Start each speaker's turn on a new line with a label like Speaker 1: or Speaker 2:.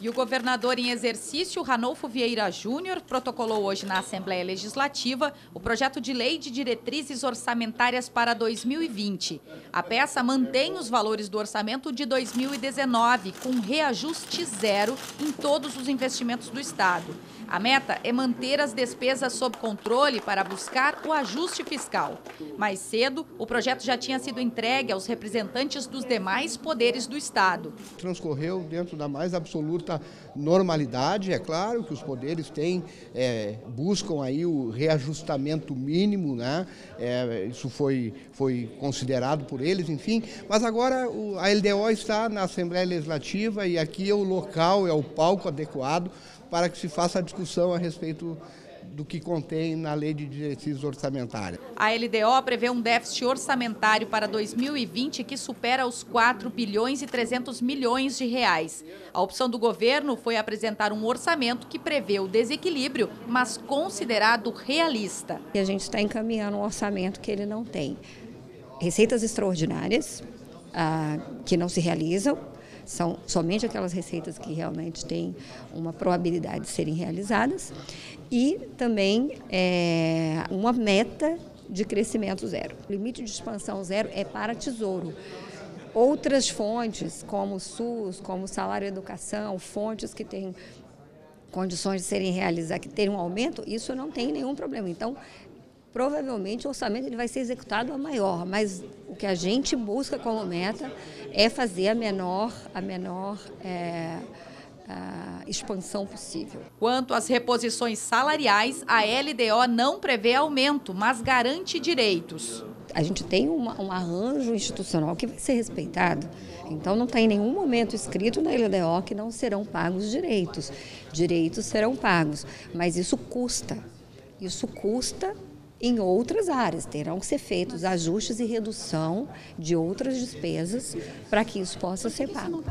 Speaker 1: E o governador em exercício, Ranolfo Vieira Júnior, protocolou hoje na Assembleia Legislativa o projeto de lei de diretrizes orçamentárias para 2020. A peça mantém os valores do orçamento de 2019, com reajuste zero em todos os investimentos do Estado. A meta é manter as despesas sob controle para buscar o ajuste fiscal. Mais cedo, o projeto já tinha sido entregue aos representantes dos demais poderes do Estado.
Speaker 2: Transcorreu dentro da mais absoluta normalidade, é claro que os poderes têm, é, buscam aí o reajustamento mínimo, né? É, isso foi, foi considerado por eles, enfim, mas agora o, a LDO está na Assembleia Legislativa e aqui é o local, é o palco adequado para que se faça a discussão a respeito do que contém na Lei de Diretrizes Orçamentárias.
Speaker 1: A LDO prevê um déficit orçamentário para 2020 que supera os 4 bilhões e 300 milhões de reais. A opção do governo foi apresentar um orçamento que prevê o desequilíbrio, mas considerado realista.
Speaker 3: E a gente está encaminhando um orçamento que ele não tem receitas extraordinárias, ah, que não se realizam, são somente aquelas receitas que realmente têm uma probabilidade de serem realizadas e também é, uma meta de crescimento zero. O limite de expansão zero é para tesouro. Outras fontes, como o SUS, como o salário e educação, fontes que têm condições de serem realizadas, que terem um aumento, isso não tem nenhum problema. Então, provavelmente o orçamento ele vai ser executado a maior, mas o que a gente busca como meta é fazer a menor, a menor é, a expansão possível.
Speaker 1: Quanto às reposições salariais, a LDO não prevê aumento, mas garante direitos.
Speaker 3: A gente tem uma, um arranjo institucional que vai ser respeitado. Então não está em nenhum momento escrito na LDO que não serão pagos direitos. Direitos serão pagos, mas isso custa. Isso custa em outras áreas. Terão que ser feitos ajustes e redução de outras despesas para que isso possa ser pago.